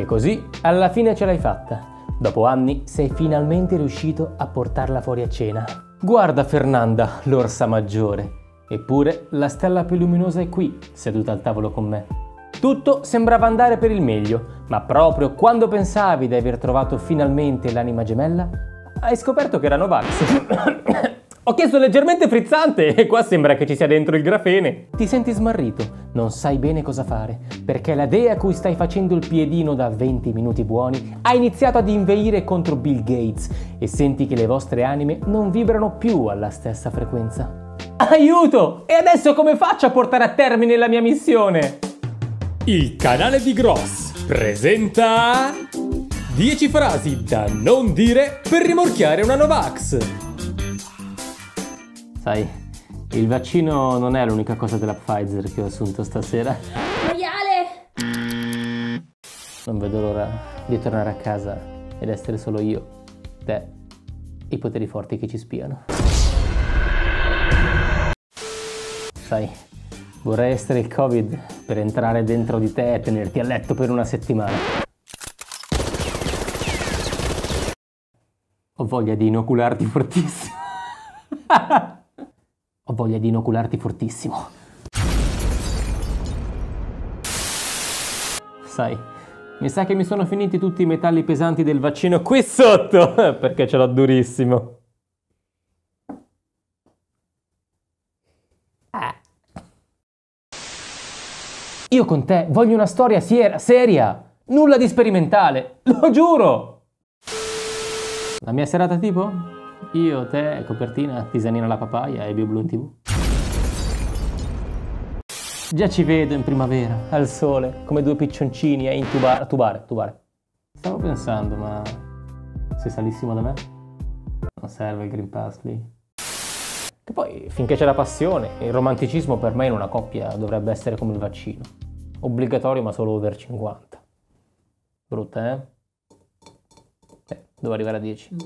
E così alla fine ce l'hai fatta. Dopo anni sei finalmente riuscito a portarla fuori a cena. Guarda Fernanda, l'orsa maggiore. Eppure la stella più luminosa è qui, seduta al tavolo con me. Tutto sembrava andare per il meglio, ma proprio quando pensavi di aver trovato finalmente l'anima gemella, hai scoperto che era Novax. Ho chiesto leggermente frizzante e qua sembra che ci sia dentro il grafene. Ti senti smarrito, non sai bene cosa fare, perché la dea a cui stai facendo il piedino da 20 minuti buoni ha iniziato ad inveire contro Bill Gates e senti che le vostre anime non vibrano più alla stessa frequenza. Aiuto! E adesso come faccio a portare a termine la mia missione? Il canale di Gross presenta 10 frasi da non dire per rimorchiare una Novax. Sai, il vaccino non è l'unica cosa della Pfizer che ho assunto stasera. Maiale! Non vedo l'ora di tornare a casa ed essere solo io, te, e i poteri forti che ci spiano. Sai, vorrei essere il Covid per entrare dentro di te e tenerti a letto per una settimana. Ho voglia di inocularti fortissimo. Ho voglia di inocularti fortissimo. Sai, mi sa che mi sono finiti tutti i metalli pesanti del vaccino qui sotto, perché ce l'ho durissimo. Ah. Io con te voglio una storia siera, seria, nulla di sperimentale, lo giuro! La mia serata tipo? Io, te, copertina, tisanina alla papaya e BioBlue in tv. Già ci vedo in primavera, al sole, come due piccioncini a intubare, a tubare, tubare. Stavo pensando, ma se salissimo da me? Non serve il Green Pass lì. Che poi, finché c'è la passione, il romanticismo per me in una coppia dovrebbe essere come il vaccino. Obbligatorio ma solo over 50. Brutta, eh? Eh, devo arrivare a 10.